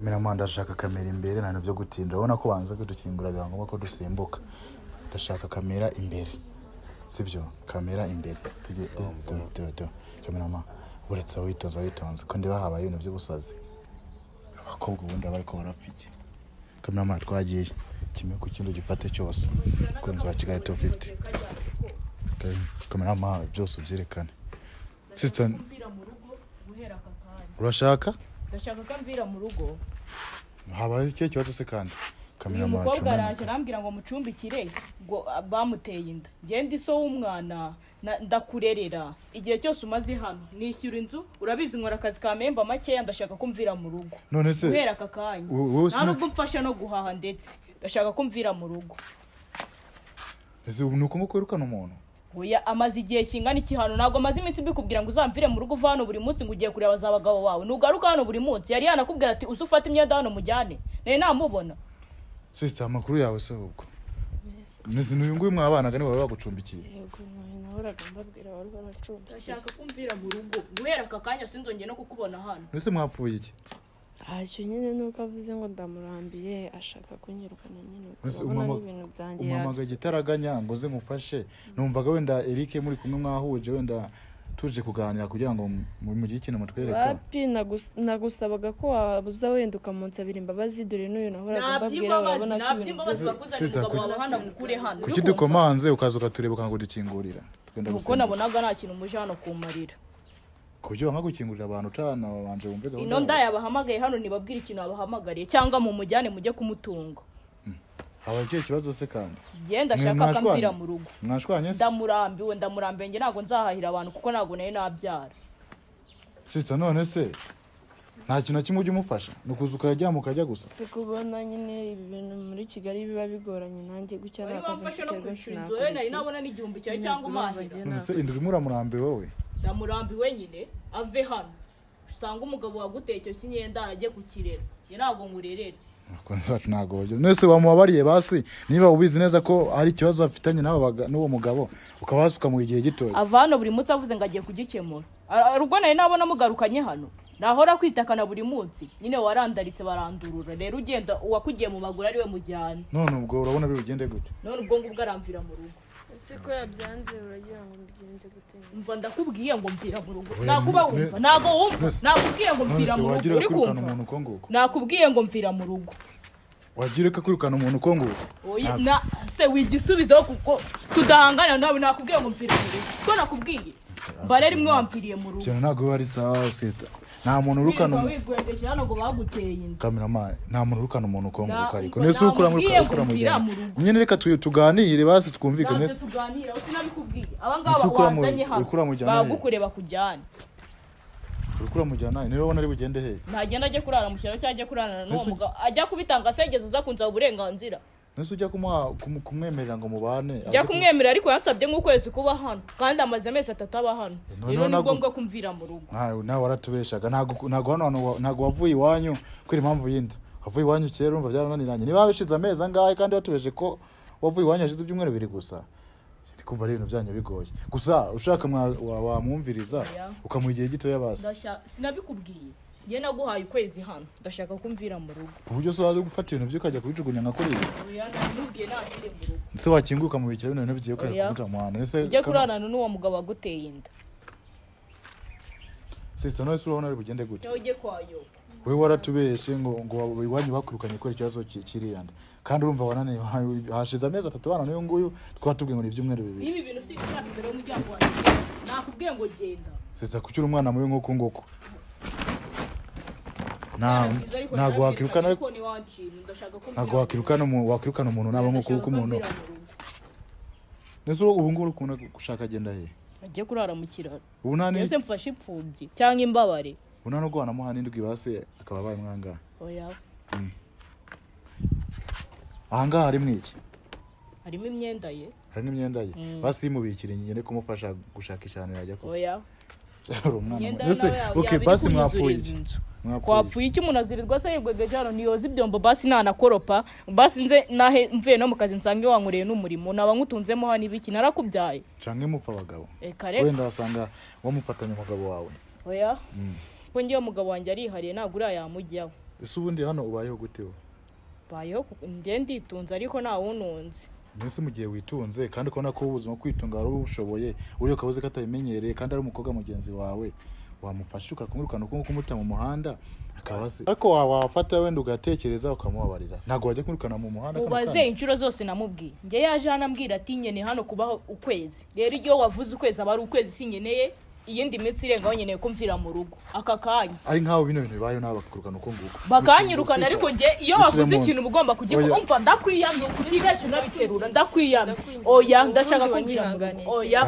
Kameramani ndashaka kamera imbere nta bintu byo gutinda. Urabona ko banza kudukingura biba ngombwa ko dusimbuka. Ndashaka kamera imbere. Sibyo? Kamera imbere. Tujye do do do. Do kameramani uretse aho witonze. Aho witonze ko ndiba habaye ibintu by'ubusazi? Abakobwa ubundi aba ariko barapfa iki kameramani twagiye kimwe ku kindi ugifate cyose. Kunzi wa kigali top 50 Okay, kameramani byose ubyerekane. Sister urashaka? Ndashaka ko mvira mu rugo. Habaye ikihe kibazo se kandi? Uyu mukobwa araje arambwira ngo mucumbikire ngo bamuteye inda. Ngende iso w'umwana na- ndakurerera. Igihe cyose umaze hano nishyura inzu urabizi nkora akazi ka memba makeya ndashaka ko mvira mu rugo. None se guhera aka kanya. nta nubwo mfasha no guhaha ndetse. Ndashaka ko mvira mu rugo. Ni uko wirukana umuntu? Oya amaze igihe kingana iki? Hano ntabwo amaze iminsi mbikubwira ngo uzamvire mu rugo uva hano buri munsi ngo ugiye kureba za bagabo bawe. Nugaruka hano buri munsi. Yari yanakubwira ati uze ufate imyenda hano mujyane. Nawe namubona. Sister amakuru yawe se ubwo? Nese n'uyu nguyu mwabanaga ni we wari wagucumbikiye yego nahoraga mbabwira wari baracumbikiye ndashaka ko mvira mu rugo. Guhera aka kanya sinzongeye no kukubona hano. Nese mwapfuye iki? Ntacyo nyine nuko avuze ngo ndamurambiye ashaka kunyirukana nyine umama- n'ibintu byanjye umamaga gitaraganya ngo nze ngufashe numvaga wenda Eric muri kumwe mwahuje wenda tuje kuganira kugira ngo mu- mugire ikintu mutwereka nagusabaga ko wabuza wenda ukamunsabira imbabazi dore n'uyu nahoraga mbabwira urabona ko ibintu byose. kuki- dukomanze ukaza ukatureba ukanga udukingurira gusimbuka nabonaga nta kintu muje hano kumarira ku buryo wanga gukingurira abantu utana babanje wumve gahunda ino nda yabahamagaye hano ntibabwire ikintu babahamagariye cyangwa mu mujyane mujye kumutunga habaye ikihe kibazo se kandi? Genda ashaka akamvira mu rugo. Mwashwanye se? Ndamurambiwe ndamurambiwe njye ntabwo nzahahira abantu kuko ntabwo nari nabyara. Sister none se nta kintu na kimwe ujya umufasha? Ni ukuza ukajya mukajya gusa? Si kubona nyine ibi bintu muri kigali biba bigoranye nanjye gutya nta kazi mfite no rwose nari nabona n'igihumbi cyawe cyangwa umahira urimo uramurambe wowe? Ndamurambiwe nyine ave hano. Usanga umugabo waguteye icyo kinyenda ajye kukirera njye ntabwo bacu ntabwo bajya nese wamubabariye basi niba ubizi neza ko hari ikibazo afitanye n'abo baga- n'uwo mugabo ukaba hasi ukamuha igihe gitoya ava hano buri munsi avuze ngo agiye kugikemura. Ubwo nari nabona mugarukanye hano? Nahora kwitakana buri munsi. Nyine warandaritse barandurura. Rero ugenda uwakugiye mu maguru ari we mujyana. None ubwo urabona biri bugende gute? None ubwo ngubwo aramvira mu rugo. Ese ko yabyanze uragira ngo mbigenze gute? Mva ndakubwiye ngo mvira mu rugo. Nakuba wumva. Ntabwo wumva. Nakubwiye ngo se mu rugo. uri kumva? nakubwiye ngo mvira mu rugo. Wagira ko kwirukana umuntu uko nguko? Se wigisubizeho kuko tudahangana nawe nakubwiye ngo mvira mu rugo. Ko nakubwiye? Mbare rimwe wamviriye mu rugo. Ikintu ntabwo biba ari sawa sister. Nta muntu urukana kameramani nta muntu urukana umuntu uko nguko ariko muri namubwiye ukura ngo mu gihe nyine reka tu- tuganire basi twumvikane. Ntabyo tuganira usinabikubwiye aba ngaba wazanye hano. bagukureba kujyana urikura mujyana niba ubona ari bugende he? Ntagenda ajye kurara mu cyaro cyangwa ajye kurarana n'uwo mugabo. Ajya kubitanga se yigeze aza kunsaba uburenganzira. Nese ujya kumwemerera ngo mubane. Ku- kumwemerera ariko yansabye nk'ukwezi kuba hano kandi amaze amezi atatu aba hano. None rero ni ngombwa kumvira mu rugo. Nawe nawe waratubeshaga. Ntabwo hano ntabwo wavuye iwanyu kubera impamvu y'inda wavuye iwanyu kera urumva byarananiranye. Niba bishize amezi angahe kandi watubeshe ko wavuye iwanyu hashize ibyumweru bibiri gusa kumva ari ibintu byanyu bigoye. Gusa ushaka wamwumviriza ukamuha igihe gitoya basi. Sinabikubwiye. Njye naguhaye ukwezi hano. Ndashaka kumvira mu rugo. Ku buryo se wari gufata ibintu bye ukajya kubijugunya nka kuriya? Ndetse wakinguka mu bikira bino bintu bigiye ukajya kubica mu ndetse ujye kurarana n'uwo mugabo waguteye inda. Sisita none se urabona ari bugende gute? Wowe waratubeshe ngo ngo iwanyu bakwirukanye kubera ikibazo ki- kiriya nda. Kandi urumva wananiwe. Hashize amezi atatu bana n'uyu nguyu twatubwiye ngo ni ibyumweru bibiri. Niba ibintu si ibishaka imbere y'umuryango wanjye. Nakubwiye ngo genda. Sisita kuki uri umwana mubi nk'uku nguku nta Mwana mwiza, ariko ntabwo wakirukana ntabwo wakirukana umu- wakirukana umuntu naba Ndashaka nguku umuntu ndetse ubu ngubu uri kubona gushaka agenda he ajye kurara mu kiraro. Ubu nta ni mbese mfashe imfubyi cyangwa imbabare. Ubu nta nubwo wanamuha n'indwi base akaba abaye umwangaha oya ahangaha harimo iki? Harimo imyenda ye. Hari n'imyenda ye? Mm. basi yimubikira ngende kumufasha gushakisha ahantu yajya kuba oya uri umwana imyenda mubi ye ese nawe yaba okay iri basi mwapfuye iki? Twapfuye iki umuntu azirirwa se yigwegeje hano ntiyoza ibyombo basi ntanakoropa basi nze nahe mvuye no mu kazi nsange wankoreye n'umurimo. Naba nkutunzemo hano ibiki? Narakubyaye. Canke mupfa abagabo? Wenda wasanga wamufatanye umugabo wawe. Oya. Mm. ko ngewe umugabo wanjye arihariye ntabwo uriya yamujyaho ese ubundi hano ubayeho gute wowe bayeho njye nditunze ariko nta wununze. Mbese mu gihe witunze kandi ukabona ko ubuzima kwitunga wari ubushoboye uriya ukaba uzi ko atabimenyereye kandi ari umukobwa mugenzi wawe. Wamufasha ukamwirukana uko kumuta mu muhanda akaba azi ariko wa- wafata wenda ugatekereza ukamubabarira. Ntabwo wajya kumwirukana mu muhanda ubaze inshuro zose namubwiye. Njye yaje hano ambwira ati nyene hano kubaho ukwezi. Rero iyo wavuze ukwezi aba ari ukwezi sinkeneye iyindi minsi irengaho nkeneye ko mvira mu rugo. Aka kanya. Ari nk'aho bino bintu bibayeho nawe bakakurukana uko nguko. Bakanyirukana ariko njye iyo wavuze ikintu uba ugomba kujya Oya. umva ndakwiyamye kuri benshi unabiterura ndakwiyamye. Oya ndashaka kumvira mu rugo. Oya.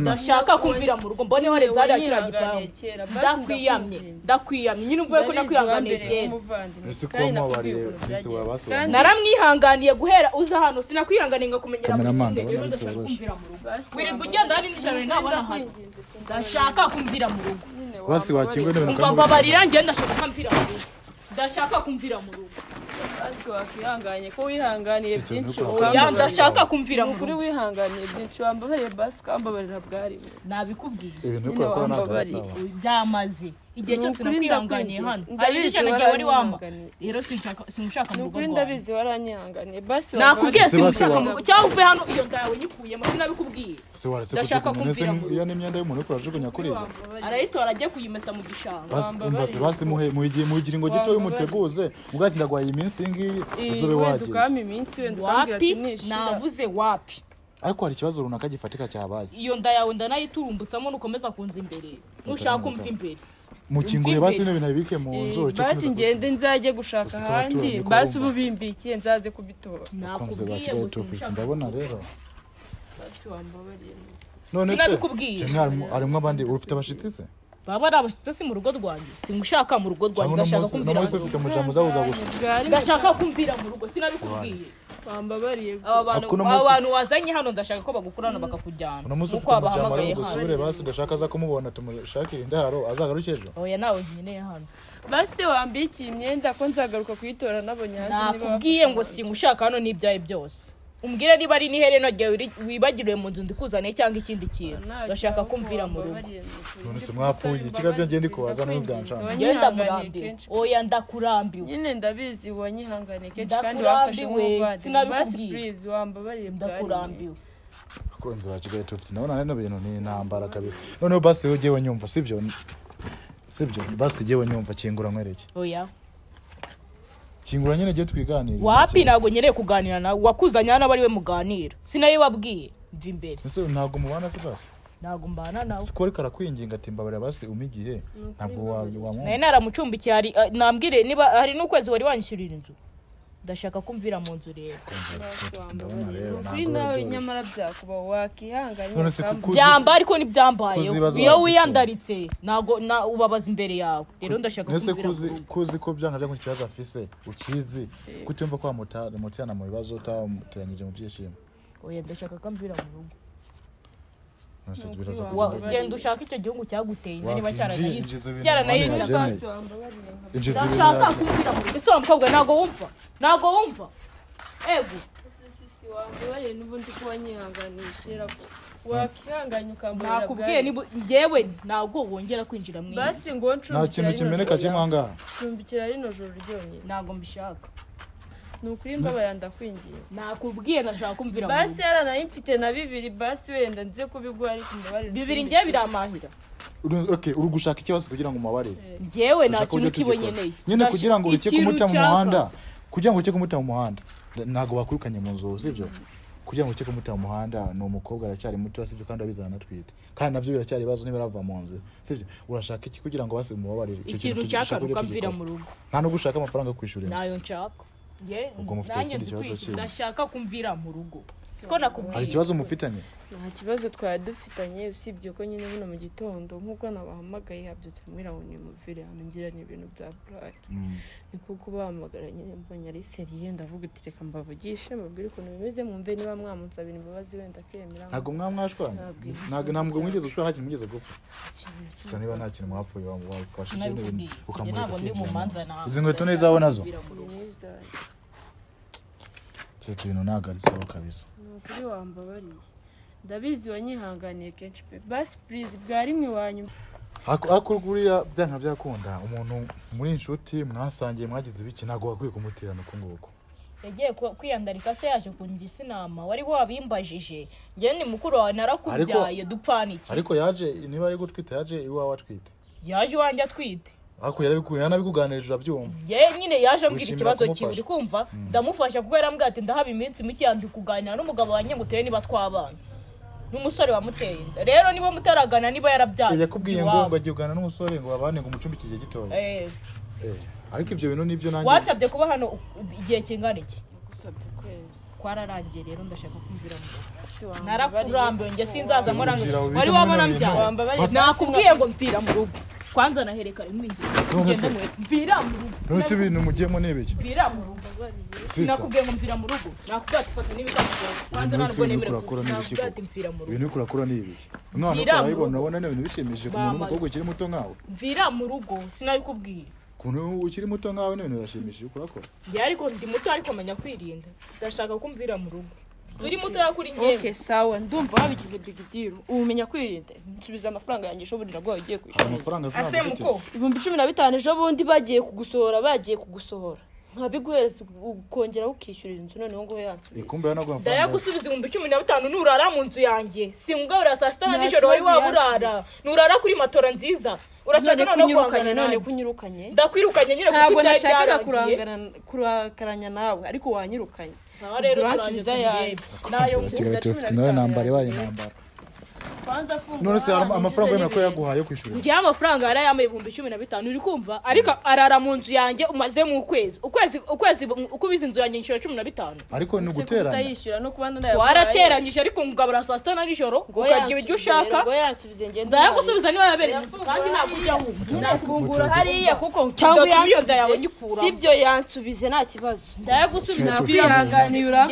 Ndashaka kumvira mu rugo mbone warenze hariya kiriya gipangu ndakwiyamye ndakwiyamye. Nyine uvuye ko nakwihanganiye kera. ese kuba mwabariye ese wabasobanuriye naramwihanganiye guhera uza hano sinakwihanganiye ngakumenyera buri kimwe rero ndabona ndashaka bitoroshye. kumvira mu rugo. Wirirwa ugenda hari nijoro ntabona hano. Ndashaka kumvira mu rugo. Basi wakingwe n'ibintu umva mbabarira njye ndashaka ko mvira mu rugo. Ndashaka kumvira mu rugo. Basi wakwihanganye ko wihanganiye byinshi oya ndashaka kumvira ni mu rugo. wihanganiye byinshi wambabariye basi ukambabarira bwarimwe nabikubwiye. Ibintu uri gukora ntabwo byamaze. Igihe cyose nakwihanganiye hano. Hari n'ijana gihe wari wamba waranyihanganiye. rero sinshaka mu rugo ndabizi waranyihanganiye basi nakubwiye wa- mu rugo cyangwa uve hano iyo nda yawe nyikuyemo sinabikubwiye Ndashaka kumvira mu- iyo ni imyenda y'umuntu uri kurajugunya kuri iyo arayitora ajye kuyimesa mu gishanga. Basi basi muhigira ngo gito y'umuteguze. Ubwo ati ndagwaye iminsi iyi ngiyi uzobe ukambwira wapi? navuze wapi? Ariko hari ikibazo runaka gifatika cyabaye. Iyo nda yawe ndanayiturumbusamo nukomeza kunza imbere. Nushaka kumva imbere. Mukingure basi bino bintu bibike mu nzu basi ngende nzajye gushaka Gusa ahandi? basi ubu bimbikiye nzaze kubitora. Nakubwiye sinshaka ndabona rero. Basi wambabariye. None se Sinabikubwiye. harimo abandi ufite abashitsi se? Baba ari abashyitsi si mu rugo rwanjye. Singushaka mu rugo rwanjye ndashaka no kumvira mu rugo ndashaka kumvira mu rugo sinabikubwiye. Wambabariye aba bantu wazanye hano ndashaka ko bagukurana bakakujyana. Uno munsi nk'uko wabahamagaye hano. Dusubire basi udashaka aza kumubona tumushakire indaro azagaruke ejo oya nawe nkeneye hano. Basi wambikiye imyenda ko nzagaruka kuyitora nabonye ahandi niba nakubwiye ngo singushaka hano n'ibyawe byose. Umbwire niba ari n'iherena ryawe ri- wibagiriwe mu nzu ndikuzaniye cyangwa ikindi kintu. Cyangwa kumvira mu rugo. wambabariye ni ukuri. none se mwapfuye ikirabyo ngende kubaza n'ubu byanshanga ngenda murambiwe oya ndakurambiwe. Nyine ndabizi wanyihanganiye kenshi kandi wafashe nk'umuvandimwe. Basi sinabikubwiye. please wambabariye ndakurambiwe. Abakunzi ba kigali tufite ndabona rero bintu ni intambara kabisa. Noneho basi ugiye nyumva sibyo? Sibyo? Basi ugiye nyumva kingura nkwereke. Oya. Kingura nyine giye twiganire wapi ntabwo nyereye kuganira nawe wakuzanye hano aba ari we muganira sinayo wabwiye. Mva imbere. Ese ntabwo mubana se basi ntabwo mbana nawe. Siko ariko arakwinginga ati mbabarira basi umpe igihe. Ntabwo wa- wamwumva nari naramucumbikiye hari ah, nambwire niba hari n'ukwezi wari wanyishyurira inzu. Ndashaka kumvira mu nzu rero. Ndabona rero nawe nyamara byakubahanganye wakihanganye byamba ariko ntibyambayeho Kuzibaza iyo wiyandaritse ntabwo na- ubabaza imbere yawe. Rero ndashaka kumvira mu kuzi ko byanga byo ikibazo afise ukizi. Kutumva ko wamutana mu bibazo utamuteranyije mu byishimo. Oya ndashaka ko amvira mu rugo Nonese Ni biraza ukuri Wa- kugenda. Wababariye. Genda ushake icyo gihugu cyaguteye inda niba ibintu ndashaka mu rugo. Ese wa mukobwa ntabwo wumva? Ntabwo wumva? Ego. Sisi wambabariye n'ubundi kera ko wakihanganye ukambabarira nakubwiye njyewe ntabwo wongera kwinjira mu ngo nta kintu kimeneka kimwe aha ngaha cumbikira rino joro ryonyine. Ntabwo mbishaka. Ni ukuri mbabarira ndakwinginze. Nakubwiye ndashaka kumvira basi yaranaye mfite na bibiri basi wenda nze kubiguha ariko mbabarira bibiri njye biramahira. Uri- gushaka ikibazo kugira ngo umubabarire njyewe nta Ushaka kintu uburyo kibo tugikora. nkeneye nyine kugira ngo ureke kumuta mu muhanda kugira ngo ureke kumuta mu muhanda ntabwo bakwirukanye mu nzu sibyo kugira ngo ureke kumuta mu muhanda ni umukobwa aracyari muto sibyo kandi abizi aranatwite kandi navyo biracyari ibibazo niba arava mu nzu sibyo urashaka iki kugira ngo basi umubabarire ikintu uburyo ukamvira mu rugo. Nta no gushaka amafaranga yo kwishyura inzu na yo nshaka. Ubwo mufite nanjye ikindi kibazo kindi. ndashaka kumvira mu rugo. Siko hari nakubwiye. Ikibazo mufitanye nta kibazo twari dufitanye usibye ko nyine buno mu gitondo nk'uko nabahamagaye habyutse mwira ngo nimuvire hano ngira ni ibintu bya burake Mm. niko kubahamagara nyine mbonye ari seriye ndavuga uti reka mbavugishe mbabwire ukuntu bimeze mwumve niba mwamunsabira imbabazi wenda akemera. Ntabwo mwaba mwashwanye? Ntabwo mwigeze ushwana nta kintu mwigeze gupfa. Gusa niba nta kintu mwapfuye wafashe ibintu Sinabikubwiye. Njye ukamureka ntabwo ndi mu ukinjira mu manza nzu. nawe izi nkweto ni izawe na zo? Iki kintu ntabwo ari sawa kabisa. Ni ukuri wambabariye. Ndabizi wanyihanganiye kenshi pe. Basi purize bwa rimwe wanyuma Ako- ariko buriya byanga byakunda umuntu muri inshuti mwasangiye mwagize ibiki ntabwo wakwiye kumutirana uku nguku. Yagiye kwiyandarika se yaje kungira inama wari wabimbajije. Ni mukuru wawe narakubyaye dupfana iki ariko yaje niba ari gutwita yaje iwawe atwite. Yaje iwanjye atwite. Ariko yanabikuganirije urabyumva. Ye nyine yaje ambwira ikibazo kiwe uri kumva? Ndamufasha kuko yarambwira ati ndahaba iminsi mike yandi kuganira n'umugabo wanjye ngo turebe niba twabana. N'umusore wamuteye inda. Rero niba mutaragana niba yarabyaye yakubwiye ngo kuganira n'umusore ngo babane ngo umucumbi igihe gitoya Eh, Eh, ariko ibyo bintu ni byo nanjye wansabye kuba hano igihe kingana iki? Gusabye kwararangiye rero ndashaka kumvira mu rugo Si wambabariye. narakurambiwe njye sinzaza muranga Sinzira, wari wabona Wambabariye. nakubwiye ngo mpfira mu rugo. Kwanza nahereka rimwe None se- mpfira mu rugo. None se ibintu mugiyemo ni ibiki? Mpfira mu rugo. Sister, nakubwiye ngo mpfira mu rugo. Nakubwiye ati fata n'ibikapu byawe kwanza ni ibiki nakubwiye koko? ati mpfira mu rugo. Ibintu uriko urakora ni ibiki? Umwana Mvira rugo. urabona ni ibintu bishimishije. Ku muntu w'umukobwa ukiri muto nkawe? Mvira mu rugo. Sinabikubwiye. Ukuntu ukiri muto nkawe ni ibintu birashimishije uko urakora njye ariko ndi muto ariko menya kwirinda. Ndashaka ko mvira mu rugo. Uri mutoya kuri njyewe ok sawa. Ndumva wabigize big deal ubu umenya kwirinda nsubiza amafaranga yanjye ejo bundi nabwo ugiye ayo kwishyura mafaranga ase sinabufite muko. Ibihumbi cumi na bitanu ejo bundi bagiye kugusohora bagiye kugusohora. Nkabiguhereza ukongera ukishyurira inzu noneho ngo yansubize amafaranga. ndayagusubiza ibihumbi cumi na bitanu nurara mu nzu yanjye. Singaburira saa sita na nijoro wari waburara. nurara kuri matora nziza. Urashaka none noneho kunyirukanye guhangana none kunyirukanye. Ndakwirukanye nyine kuko nashakaga byarangiye. kurangana- kurakaranya nawe ariko wanyirukanye. Uransubiza yanjye. na yo nambara ibaye intambara none se amafaranga wemera ko yaguhaye yo kwishyura? Ngewe amafaranga yari yambaye ibihumbi cumi na bitanu uri kumva. Ariko arara mu nzu yanjye umaze mu ukwezi ukwezi ukwezi uko ubizi inzu yanjye inshuro cumi na bitanu. Ariko ni uguteranya. warateranyije ariko ngabura saa sita na nijoro yansubize ibyo ushaka. ndayagusubiza niba yabereye kandi ntabwo ujya hariya kuko Cyangwa cyangwa iyo nda yawe yansubize nyikuramo. sibyo yansubize nta kibazo. Ndayagusubiza nakubwira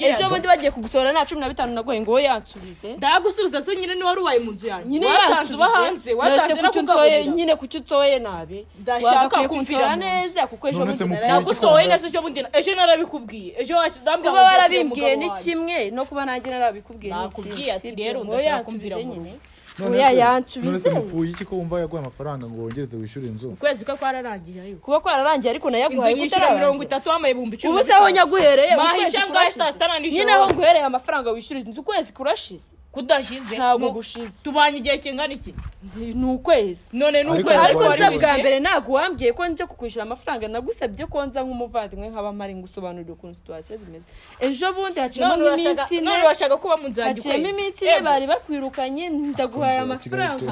ejo bundi bagiye kugusohora nta cumi na bitanu nagoye ngo wowe yansubize. Ndayagusubiza se nyine niba ubaye mu nzu yanjye. Nyine watanze uba hanze watanze no kugaburira nyine kuki utoye nabi. Ndashaka kumvira neza kuko ejo bundi kumva? neza ejo bundi ejo narabikubwiye. Ejo kuba warabibwiye ni kimwe no kuba nanjye narabikubwiye ni Nakubwiye kimwe ati rero ndashaka kumvira nyine. None oya se- yansubize. mupfuye iki ko wumva yaguha amafaranga ngo wongereze wishyure inzu? Ukwezi kwe kwararangiye ayo kuba kwararangiye ariko inzu nayaguhaye nyishyura mirongo utararangiye itatu wambaye ibihumbi cumi ubu se aho nyaguhereye? Mahisha ngaho saa sita na nijoro. nyine aho nguhereye amafaranga wishyuriza inzu. Ukwezi kurashize. Kudashize ntabwo gushize. tubanye igihe kingana iki? Ni ukwezi. None ni ukwezi. ariko nza bwa mbere ntabwo wambwiye ko nje kukwishyura amafaranga. Nagusabye ko nza nk'umuvandimwe nkaba mpari ngusobanurira ukuntu situwasiyo zimeze. Ejo bundi haciyemo nk'iminsi ine none urashaka kuba mu nzu haciyemo iminsi ine bari bakwirukanye ndaguhaye amafaranga.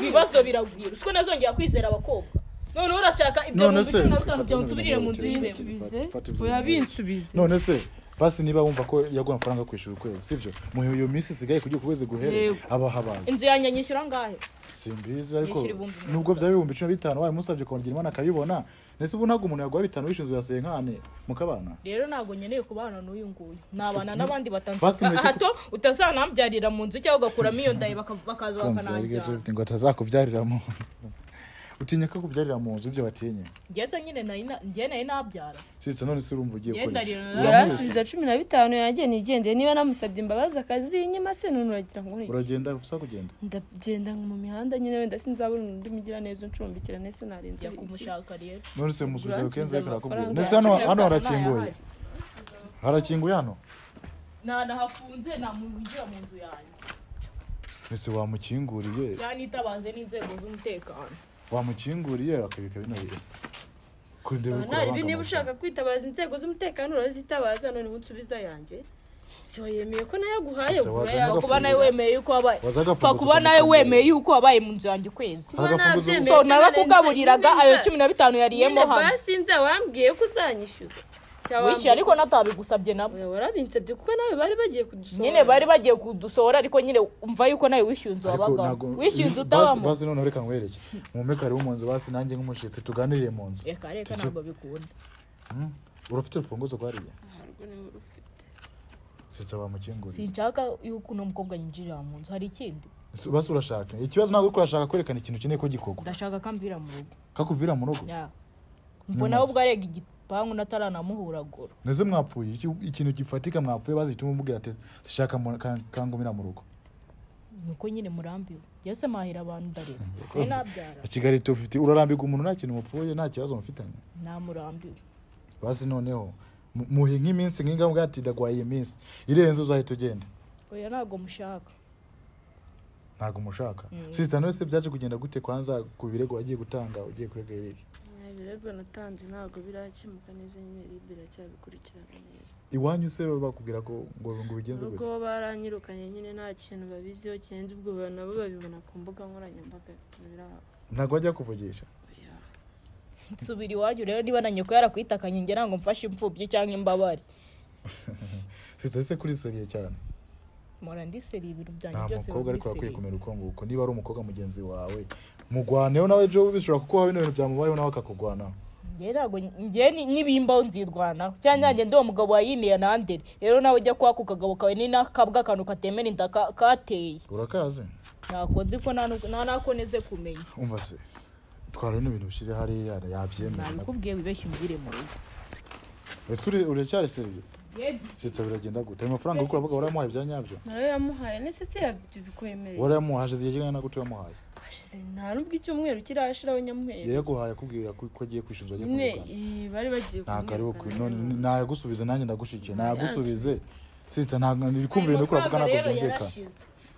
Ibibazo biragwira. Usiko nazongera kwizera abakobwa? None urashaka ibyo na bitanu byawe nsubirire mu nzu bintu. binsubize none se. Basi niba wumva ko yaguha amafaranga yo kwishyura ukwezi sibyo? Mu iyo minsi isigaye kugira ukwezi guhere aba habaye inzu yanjye nyishyura ngahe? Simbizi ariko Yishyura ibihumbi mirongo nubwo byaba ibihumbi cumi na bitanu wawe musabye kongera imana akabibona. Ndetse ubu ntabwo umuntu yaguha bitanu wishe inzu ya senkane? Mukabana. Rero ntabwo nkeneye kubana n'uyu nguyu. Nabana n'abandi mureke- hato utazanambyarira mu nzu cyangwa ugakuramo iyo ndaye baka- bakaza konsa ngo atazakubyarira mu nzu. Utinya ko akubyarira mu nzu ibyo watinye njye se nyine njye nari nabyara. Sisita none se urumva ugiye Uramubeshya? yaransubiza cumi na bitanu yanjye nigendeye niba namusabye imbabazi akazi nyuma se none uragira ngo uragenda usa kugenda. Ndagenda mu mihanda nyine wenda sinzabona undi mugira neza uncumbikira nese narenze njya kumushaka rero. None se musubiza Uransubiza kenshi ariko arakubwira amafaranga ndetse hano harakinguye. harakinguye hano? Nta nahafunze nta muntu winjira mu nzu yanjye. Ese wamukinguriye? Yanitabaze n'inzego z'umutekano. Wamukinguriye akabika bino ndebe ko naribi niba ushaka kwitabaza inzego z'umutekano urazitabaza noneho unsubiza yanjye. Si wayemeye ko wazanye urayaguha. kuba nawe wemeye yuko wabaye kuba nawe wemeye yuko wabaye mu nzu yanjye ukwezi. So se narakugaburiraga narenze- ayo cumi na bitanu yariyemo hano. basi nza wambwiye ko uzanyishyuza. Wishyuye ariko natabigusabye nabo. Warabinsabye kuko nawe bari bagiye kudusohora. Nyine bari bagiye kudusohora ariko nyine umva yuko nawe wishyuye inzu wabagamo. wishyuye inzu utabamo basi noneho reka nkwereke. Umumekari wo mu nzu basi nanjye nk'umushitsi tuganirire mu nzu. Reka reka ntabwo bikunda. Hmm? urafite urufunguzo rwariya? Ntabwo ni we urufite sinshaka yuko uno mukobwa yinjirira mu nzu. Hari ikindi? Basi urashaka. Ikibazo ntabwo uriko urashaka kwerekana ikintu ukeneye ko gikorwa ndashaka ko amvira mu rugo. Kakuvira mu rugo? Ya. mbona we ubwo arega igipangu nataranamuhuragura neze mwapfuye? Iki- ikintu gifatika mwapfuye bazihita umubwira ati sishaka kangumira mu rugo. Nuko nyine murambiwe. Yese mahira abantu ndareba kigali tufite urarambirwa umuntu nta kintu mupfuye nta kibazo mufitanye? Namurambiwe. Basi noneho mu- muhe nk'iminsi nk'ingaho ati ndagwaye iyi minsi. Irenze uzahita ugenda. Oya ntabwo mushaka. Ntabwo mushaka? Sisita nawe se byaje kugenda gute kwanza ku birego wagiye gutanga ugiye kurega Eric? Ibirego natanze ntabwo birakemuka neza nyine ribe iracyabikurikirana neza. Iwanyu se bakubwira ko ngo ngo bigenze ubwo gute? bo baranyirukanye nyine nta kintu babiziho kirenze ubwo nabo babibona ku mbuga nkoranyambaga. Ntabwo bajya kuvugisha. Oya. Nsubira iwanyu rero niba na nyoko yarakwitakanye njye ntabwo mfashe imfubyi cyangwa imbabare. Sisita se kuri seriye cyane. Mpora ndiseri ibintu byanjye nta byose mukobwa ariko akwiye biseri kumera uko nguko. Niba ari umukobwa mugenzi wawe mugwaneho nawe ejo bishobora kuko bino bintu byamubayeho nawe akakugwanaho ntabwo ni- nibimbaho nzirwanaho cyangwa nanjye ndi uwo mugabo wayiniye nandere. Rero nawe ujya kwaka kagabo kawe ni n'akabwa akantu katemera inda ka- kateye. Urakazi ntabwo nzi ko nta n'ako neze kumenya. Umva se twara bino bintu bishyire hariya yabyemera. Nabikubwiye wibeshye umbwire mu rugo. Ese uri uracyari seriye sisita biragenda gute ayo mafaranga uri kuravuga warayamuhaye bya nyabyo nawe yamuhaye nese se yabikwemereye warayamuhaye hashize igihe kingana gute wamuhaye hashize nta n'ubwo icyumweru kirashiraho nyamuhereza yaguhaye akubwira ko agiye nyine kumugana eh, bari bagiye ntabwo ari wowe nayagusubize nanjye ndagushyigikiye nayagusubize sisita ntabwo niri kumva ibintu uri kuravuga ntabwo byumvikana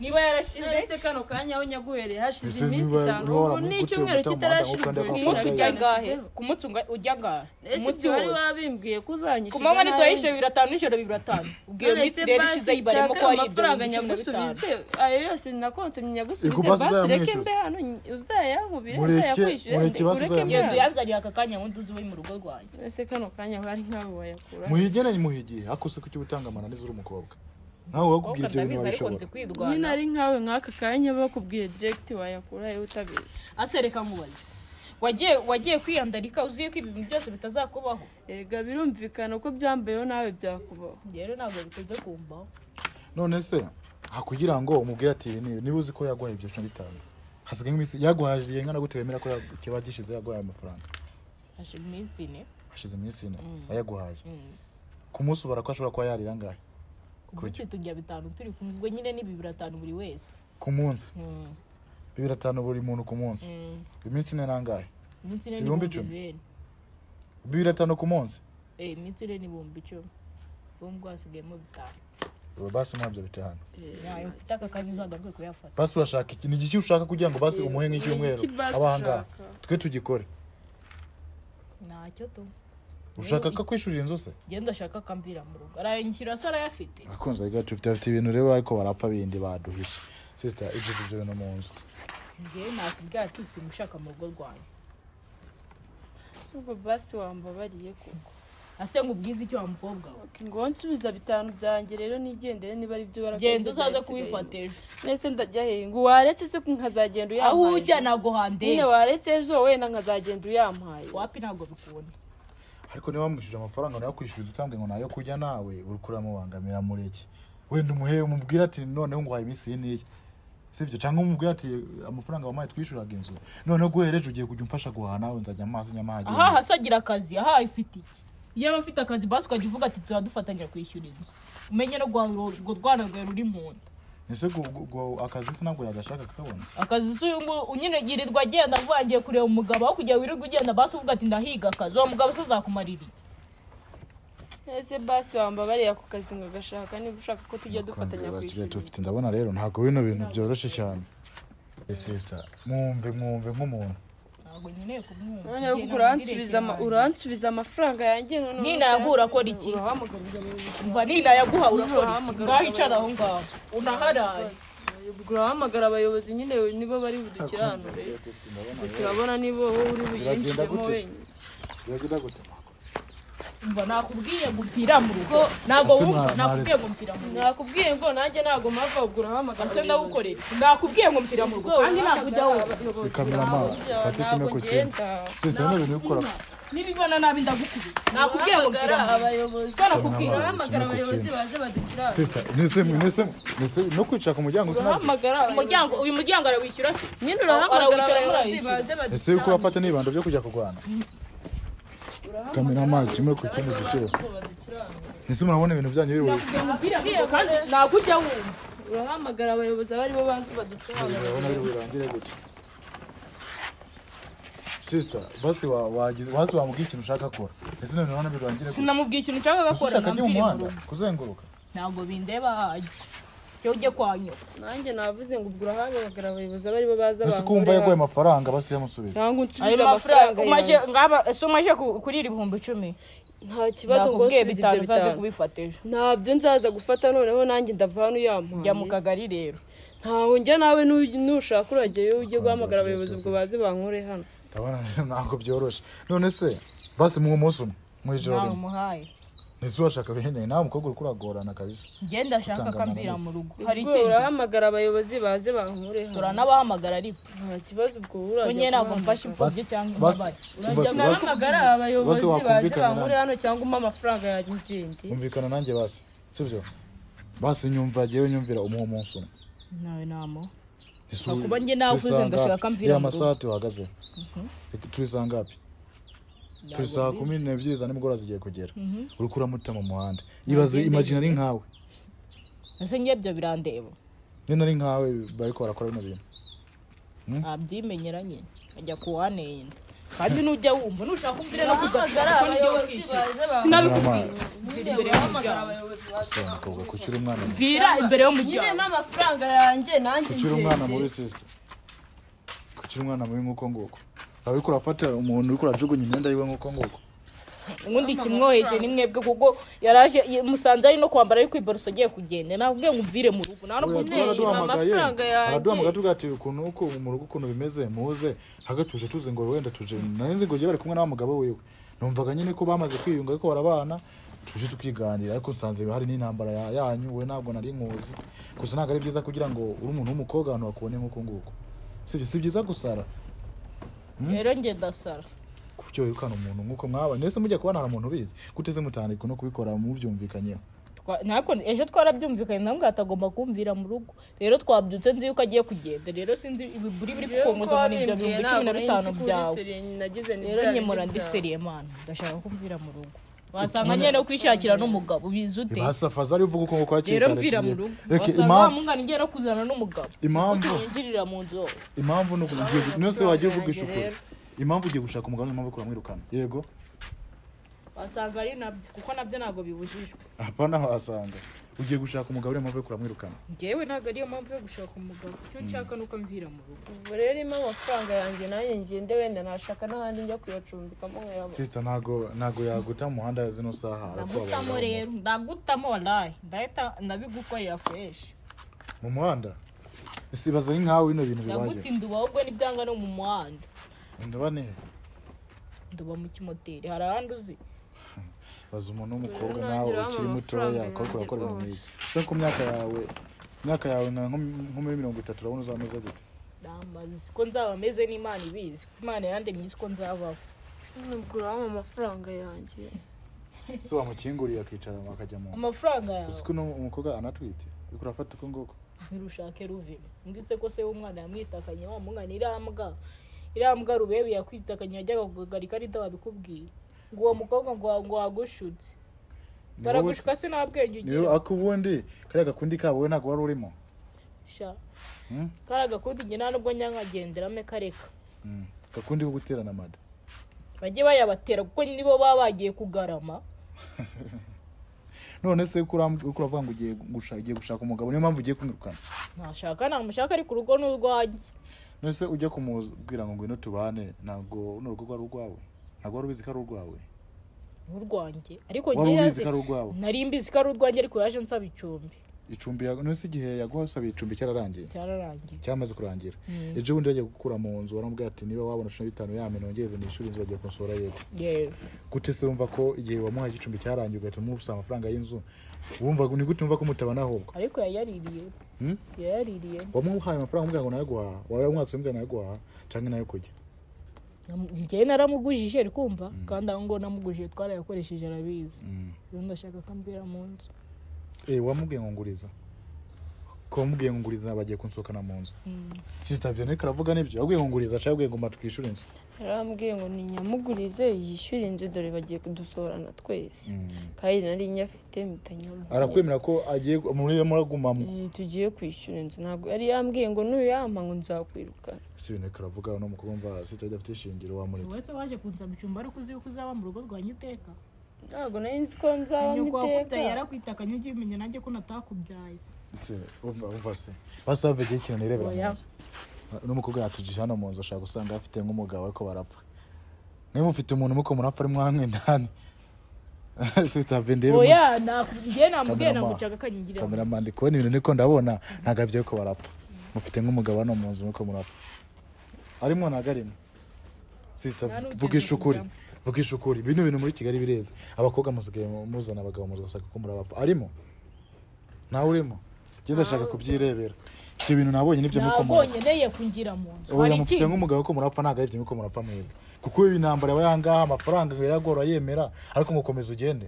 niba yarashize ese kano kanya aho nyaguhereye hashize iminsi itanu. Ubu mu n'icyumweru gute kitarashira ubwo ukanda ku munsi Amafaranga ujya ngahe? Ku munsi ujya ngahe? Umunsi wari wabimbwiye ko uzanyishyura ku manywa nabi. ntituyahishe bibiri atanu nijoro bibiri atanu ubwo iyo None minsi rero ishize yibaremo ko ari ibyo amafaranga nyagusubize ayo yose nakonsomye nyagusubize basi reke mbe hano uzayankubire Mureke- nzayakwishyure ureke mbe hano. Yanzaniye aka kanya wundi uzi uri mu rugo rwanjye. Ese kano kanya bari nkawe wayakura muhigene muhigiye akose kuki utanga amananiza uri umukobwa? Nawe wakubwira ibyo bintu wabishobora nyine ari nkawe nk'aka kanya bakubwiye direct wayakura yewe utabeshya asereka nkubaze wagiye wagiye kwiyandarika uziye ko ibi bintu byose bitazakubaho? Erega birumvikana ko byambayeho nawe byakubaho. Rero ntabwo biteze kumbaho. None se hakugira ngo umubwire ati niba uzi ko yaguhaye ibyo cumi bitanu hasigaye nk'iminsi yaguhaje igihe ngana gute wemera ko ya- kiba gishize yaguhaye amafaranga? Hashize iminsi ine. Hashize iminsi ine. Ayaguhaye Mm. ku munsi ubara ko ashobora kuba yarira angahe ku munsi tujya bitanu? Turi kumwe ubwo nyine ni bibiri atanu buri wese. Ku munsi? Mm. bibiri atanu buri muntu ku munsi? Mm. iminsi ine nangahe? Iminsi ine icumi? bibiri atanu ku munsi? Eh, iminsi ine ni ibihumbi icumi. Ubu ngubu hasigayemo bitanu. Ubu basi mwabyo bitanu na yo mfite aka kanya uzagaruke kuyafata. Basi urashaka iki? Ni igiki ushaka kugira ngo basi umuhe nk'icyumweru? Iki abahangaha twe tugikore. Ntacyo tu ushaka ko akwishyurira inzu se? Genda ashaka akamvira mu rugo. Arayishyura se arayafite akunze "Ufite- afite ibintu rero ariko barapfa bindi baduhishe. Sisita igize ibyo bintu mu nzu njyewe nakubwira ati simushaka mu rugo rwanjye si ubwo basi wambabariye koko. Ase nkubwize icyo wa mukobwa we ngo nsubiza bitanu byanjye rero nigendere niba ari byo genda uzaze kubifata ejo. Nese ndajya hehe ngo waretse se ko nkazagenda aho uyampaye ujya ejo? ntabwo nyine waretse ejo wenda nkazagenda uyampaye. Wapi ntabwo bikunda? Ariko niba wamwishyuje amafaranga na yo kwishyuriza utambwe ngo na yo kujya nawe uri kuramubangamira mureke wenda umuhe umubwire ati noneho iminsi iyi n'iyi. Sibyo cyangwa umubwire ati amafaranga wampaye twishyuraga inzu. Noneho guhereje ugiye kujya umfasha guhaha nawe nzajya amazi nyamahagi aha hasi agira akazi aha ifite iki iyo aba afite akazi basi ukajya uvuga ati tuba dufatanya kwishyura inzu. Umenye no guhaha urwo rwana rwawe ruri mu nda. Ese gu- gu- gu- akazi se ntabwo yagashaka kakabona akazi si uyu nguyu nyine yirirwa agenda avuga ngiye kureba umugabo aho kugira wirirwa ugenda basi uvuga ati ndahiga akazi uwo mugabo se azakumarira iki? Ese basi wambabariye ako kazi nkagashaka niba ushaka ko tujya dufatanya Bakunze, kwishyura dufite ndabona rero ntabwo bino bintu byoroshye cyane. Sisita mwumve mwumve nk'umuntu. Ntabwo nkeneye kumwumva uransubiza amafaranga yanjye noneho Ninayagura akora iki? abayobozi umva ninayaguha urakora iki? Ngaho icara aho ngaho. Unaharaye. Urahamagara abayobozi nyine nibo bari budukiranure turabona niba wowe uri buyinjiremo wenyine. Umva nakubwiye ngo mpfira mu rugo. Ntabwo wumva? nakubwiye ngo mpfira mu rugo. Nakubwiye ngo nanjye ntabwo mpava ubwo urahamagara ese ndawukorera nakubwiye ngo mpfira mu rugo kandi ntabwo ujya wumva si kamerama fata kimwe ku kindi. sisita bino bintu bikora nibibona nabi ndagukubita. Nakubwiye ngo mpfira mu rugo. nakubwiye urahamagara abayobozi baze badukirane. Sisita nese nese no kwicara ku muryango sinabyo urahamagara umuryango uyu muryango arawishyura se? Nyine urahamagara abayobozi baze ese yuko wafata n'ibando byo kujya kurwana? Kamera amazi kimwe ku kindi dushyira ese murabona ibintu byanyu biri rugo kandi ntabwo ujya wumva. Urahamagara abayobozi abo ari bo bazi badusobanurira urabona biri burangire gute sister basi wamubwiye ikintu ushaka akora. Ese none urabona birangire gute sinamubwiye ikintu ushaka ajya mu muhanda. rugo kuzenguruka. Ntabwo bindeba hajya cyo ujye kwa nyoko nanjye navuze ngo ubwo urahamagara abayobozi abo ari bo bazi ese ko wumva yaguye amafaranga basi yamusubije? Cyangwa ayo unsubize mafaranga amafaranga umaje yanjye ngaba ese umaje ku- kurira ibihumbi icumi? Nta kibazo ngo nsubize bitanu ibyo uzaze bitanu. kubifata ejo. Ntabyo nzaza gufata noneho nanjye ndava hano njya mu uyampaye kagari rero. Ntawe njya nawe nu- nushaka urajyayo ujye guhamagara abayobozi ubwo bazi bankure hano. Ndabona ntabwo byoroshye. None se basi mu munsi umwe mu ijoro ntawe rimwe. Ntise urashaka bene nawe umukobwa uri kuragorana kabisa. Njye ndashaka Utanga akambwira mu rugo. Hari ikindi urahamagara abayobozi baze bankure hano turanabahamagara ariko. Nta kibazo ubwo ko urajya nyine ntabwo mfashe imfubyi cyangwa imbabare guhamagara abayobozi basi baze bankure nawe. hano cyangwa umpe amafaranga yanjye ugende umvikana nanjye basi sibyo basi nyumva jyewe nyumvira umuho umunsi umwe. Nawe namo. Ese Kuba njye turi saa ndashaka ya mu rugo. masaha tuhagaze turi saa ngapi? Turi saa kumi n'ebyiri za nimugoroba zigiye kugera uri kuramuta mu muhanda. Ibaze imagine ari nkawe. Ese njye ibyo birandeba. Nyine ari nkawe bariko barakora bino bintu. Ntabyimenyera nyine ajya kuwaneye inda kandi nujya wumva nushaka umvire no kugaruka abayobozi nyine umukobwa kucyura umwana mvira imbere nyine y'umuryango n'amafaranga yanjye nanjye kucyura umwana mubi sister. Kucyura umwana mubi nk'uko nguko waba uriko urafata umuntu uriko urajugunya imyenda yiwe nk'uko nguko ubundi kimwoheje ni mwebwe kuko yaraje musanze ari no kwambara ari kwiborosa agiye kugenda. Nakubwiye ngo umvire mu rugo nta nubwo twaraduhamagaye amafaranga yanjye. araduhamagaye tuvuga ati ukuntu uko mu rugo ukuntu bimeze muze haga tuje tuze ngo wenda tuje. Nari nzi ngo bari kumwe n'abamugabo wiwe. Numvaga nyine ko bamaze kwiyunga ariko barabana tuje tukiganira. Ariko nsanze hari n'intambara ya- yanyu we ntabwo nari nkuzi. Gusa ntabwo ari byiza kugira ngo uri umuntu w'umukobwa abantu bakubone nk'uko nguko si byiza gusara. Rero njye ndasara. Kubyo wirukana umuntu nk'uko mwaba ndetse mujya kubana hari umuntu ubizi guteze mutandiko no kubikora mubyumvikanyeho ejo twarabyumvikanye ntabwo atagomba kumvira mu rugo rero twabyutse nzi yuko agiye kugenda rero sinzi ibiburi biri kukongoza uko muri ibyo bihumbi cumi na bitanu byawe rero nyemura bindi ndi byawe. seriye mana ndashaka kumvira mu rugo wasanga nyine no kwishakira n'umugabo bizi ute basafaza ari uvuga uko nguko hakiri rero mvira mu rugo wasanga impamvu- wamungana ngiye no kuzana n'umugabo impamvu yinjirira mu nzu impamvu ukuntu ugiye uvugisha ukuri Rero. impamvu ugiye gushaka umugabo niyo mpamvu kuramwirukana yego wasanga ari na byo kuko na byo ntabwo bibujijwe. Hapana wasanga. Ugiye gushaka umugabo niyo mpamvu kuramwirukana ngewe ntabwo ariyo mpamvu yo gushaka umugabo. Icyo nshaka ni uko mvira mu rugo ubwo rero impa amafaranga yanjye nanjye ngende wenda nashaka n'ahandi njya kuyacumbikamo nkayabona sisita ntago ntago yaguta mu muhanda zino saha ndagutamo rero ndagutamo warayi ndahita ndabigukorera fureshi mu muhanda? Ese ibaza ari nkawe bino bintu bibaye? Ndaguta induba ahubwo n'ibyanga no mu muhanda? Ndaba ne nduba mu kimoteri. Hari ahandi uzi? Baza umuntu w'umukobwa nawe ukiri mutoya yanjye akora ibintu nk'ibi ese ku myaka yawe imyaka yawe nka nko muri mirongo itatu urabona uzameze gute? Ndambaza siko nzaba meze n'imana ibizi ko imana yandemye siko nzabaho. Ubwo urabona amafaranga yanjye. Se wamukinguriye akicara akajya mu amafaranga yawe. Uzi ko uno umukobwa anatwite? Uriko urafata uko nguko ntirushake ruvime ndise ko se w'umwana yamwitakanye wa mungana irambwa. Irambwa rubebi yakwitakanye yajyaga kugagarika arida wabikubwiye ngo uwo mukobwa ngo wagushutse baragushuka se nta bwenge ugira. Ako ubundi kariya gakundi kabo we ntabwo wari urimo. Sha. Hmm? kariya gakundi njye nta nubwo nyankagenderame kareka Mm. gakundi ko guterana mada bajye bayabatera kuko nibo baba bagiye kugarama. None se ko uram- uriko uravuga ngo ugiye gushaka umugabo niyo mpamvu ugiye kumwirukana ntashaka namushaka ariko urugo ni urwanjye none se ujya kumubwira ngo ngwino tubane ntabwo runo rugo rwari urwawe? Ntabwo wari ubizi ko ari urwawe. Ni urwanjye ariko ubizi yazi ko ari urwawe. nari mbizi ko ari urwanjye ariko yaje nsaba icumbi. Icumbi ya- none se igihe yaguhasabiye icumbi cyararangiye? Cyararangiye. Cyamaze kurangira. Mm. ejo bundi bagiye gukura mu nzu baramubwira ati niba wabona cumi na bitanu yame nongeze nishyure inzu bagiye kunsura yego. Gute se wumva ko igihe wamuhaye igicumbi cyarangiye ugahita umubusa amafaranga y'inzu? Wumva ni gute wumva ko mutabana ahubwo? Ariko yayaririye. Hmm? yayaririye. Wamuhaye amafaranga umubwira ngo na yo guhaha. Wawe umwatsi umubwira na yo guhaha cyangwa na yo kujya njyewe naramugujije ari kumva kandi aho ngo namugujije twarayakoresheje arabizi. Mm. rero ndashaka ko ambwira mu nzu. Eh, wamubwiye nguriza? Ko wamubwiye ngo nguriza bagiye kunsohokana mu nzu? Mm. sisita byo niko aravuga ni byo. Wabwiye nguriza cyangwa wabwiye ngo mba twishyure inzu. Yarambwiye ngo ninyamugurize yishyure inzu dore bagiye kudusohorana twese. Kandi nari nyafite mpita nyamuha arakwemera ko agiye muri muragumamo Eh, tugiye kwishyura inzu. Ntabwo yari yambwiye ngo nuyampa ngo nzakwirukana si ibintu karavuga no mukobwa mva sita idafite ishingiro wamuretse wese waje kunsaba icyumba ariko uzi yuko uzaba mu rugo rwanyu iteka. Ntabwo nari nzi ko nzaba nyoko wakubyaye iteka. yarakwitakanye ujye umenya nanjye ko natakubyaye. Se umva umva se. Basave igihe ikintu nirebera mu Oya. nzu. N'umukobwa yatujije hano mu nzu ashaka gusanga afite nk'umugabo ariko barapfa. Niba mufite umuntu muko murapfa ari mwamwe ndani. Oya njye namubwiye namucaga akanyingirira kameramani kubona ibintu niko ndabona. Ntabwo ari byo ko barapfa. Mufite nk'umugabo hano mu nzu muko murapfa arimo ntabwo arimo vugisha ukuri vugisha ukuri bino bintu muri kigali bireze abakobwa musigaye muzana abagabo mu nzu basaka ko murabapfa. Arimo? Nawe urimo? Ngenda ndashaka kubyirebera. Ibyo bintu nabonye ni byo muko ntabwo murapfa nkeneye kungira mu nzu. Oya mufite nk'umugabo ko murapfa ntabwo ari byo muko murapfa mwebwe kuko ibi intambara yaba yangaha amafaranga biragora yemera ariko mukomeza ugende.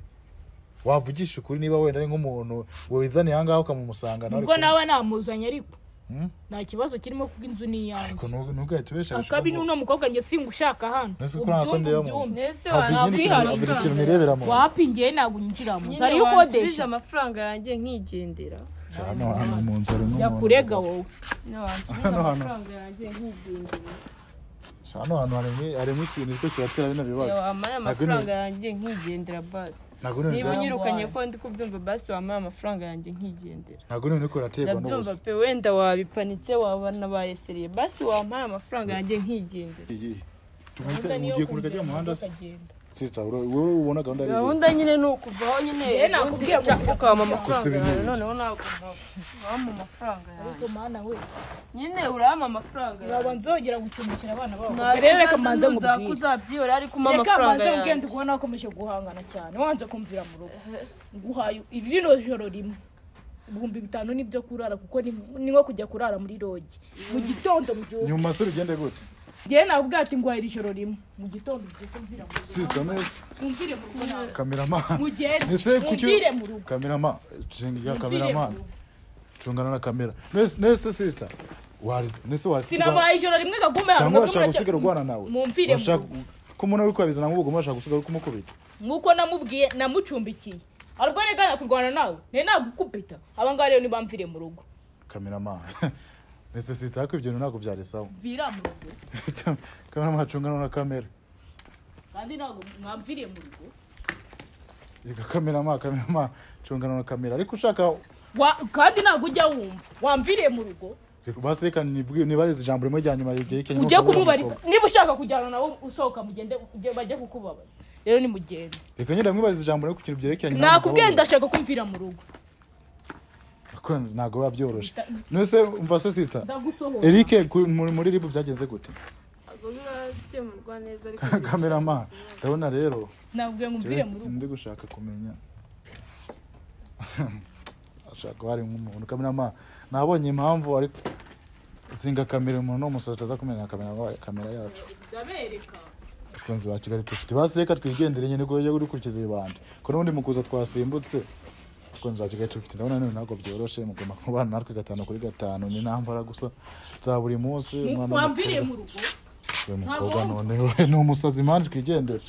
Wavugisha ukuri niba wenda ari nk'umuntu wizaniye ahangaha ukamumusanga nawe ubwo nawe namuzanye ariko? Hmm? nta kibazo kirimo kuko inzu ni ariko iyanjye ntu- ntugahite ubesha akabi n'uno mukobwa njye singushaka hano. Ko nta kundi ubyumve. ubyumve mbese havugire ikintu havugire ikintu nirebera mu nzu. Wapi ngewe ntabwo nyinjira mu nzu. Hariyo ukodesha. amafaranga yanjye nkigendera. Hano hano mu nzu harimo jya umuntu kurega wowe. Hano, nkigendera hano hantu harimo ikintu cyo kibatera bino bibazo. Ni- amafaranga yanjye nkigendera basi niba unyirukanye ko ndi kubyumva basi wampaye amafaranga yanjye nkigendera. Ntabwo ibintu uriko uraterwa ndabyumva n'ubusa pe wenda wabipanitse wabanabayeseriye basi wampaye amafaranga yanjye nkigendera. Iyi. gahunda Tumahita niyo ugiye kureka ajya mu muhanda se? Sista wowe ubona gahunda ari gahunda nyine ni ukuvaho nyine Njyewe nakubwiye ngo ukabama Gusa amafaranga yawe noneho ntabwo wampa amafaranga ariko yawe mana we. Nyine urama amafaranga yawe nzongera gucumbikira abana babo. Rero reka nuza- nkubwire uzabyihora ariko umpa reka amafaranga manze nkubwire yanjye ndi kubona wakomeje guhangana cyane. Wanze kumvira mu rugo. Nguhaye iri rino joro rimwe. Ibihumbi bitanu ni byo kurara kuko ni nko kujya kurara muri rogi. Mu gitondo mbyuka nyuma se bigende gute njyewe nabwo ati nguhaye iri joro rimwe mu gitondo mbyuka mvira mu rugo. Sista nese mumvire mu rugo. Nawe kameramani mugende mumvire mu rugo. Kamerama kameramani rugo. Cungana na kamera. Nese sista wari nese wari sinabaye ijoro rimwe kagume cyangwa hano urashaka gusigara urwana nawe mumvire mu rugo. Ko umuntu uri kubabizana nk'ubugome urashaka gusigara kumukubita. Nk'uko namubwiye namucumbikiye. Ariko negana kurwana nawe ne nagukubita. Abangaba rero nibamvire mu rugo. Kameramani nese sista ariko ibyo bintu ntabwo byari sawa mvira mu rugo. Kameramani cungana na kamera. Kandi ntabwo mwamviriye mu rugo. Yego kameramani kameramani cungana na kamera. Ariko ushaka kandi ntabwo ujya wumva. Wamviriye mu rugo. Basi reka nibarize ijambo rimwe rya nyuma ryerekeye ujye kumubariza. niba ushaka kujyana nawe usohoka mugende bajye kukubabaza. Rero nimugende. Reka nyine mwibarize ijambo rimwe ku kintu byerekeranye nakubwiye ndashaka kumvira mu rugo. Ntabwo biba byoroshye. Nese umva se Eric ku- muri muri ribu byagenze gute? Kameramani ndabona rero. Ndi gushaka kumenya. Ashaka hari nk'umuntu. Kameramani nabonye impamvu ariko zinga kamera umuntu n'umusazi ataza kumenya kamera kamera yacu. Abakunzi ba kigali dufite basi reka twigendere nyine ko ujya gukurikiza ibibandi. Ko n'ubundi mu kuza twasimbutse. Ba kigali dufite ndabona none ntabwo byoroshye mugomba kubana natwe gatanu kuri gatanu ni intambara gusa za buri munsi wamviriye mu rugo mukobwa none. Ni umusazi impande twigendere